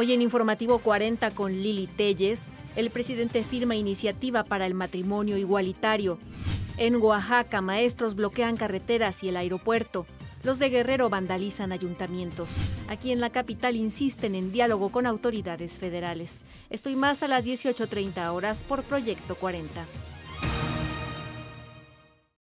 Hoy en Informativo 40 con Lili Telles, el presidente firma iniciativa para el matrimonio igualitario. En Oaxaca, maestros bloquean carreteras y el aeropuerto. Los de Guerrero vandalizan ayuntamientos. Aquí en la capital insisten en diálogo con autoridades federales. Estoy más a las 18.30 horas por Proyecto 40.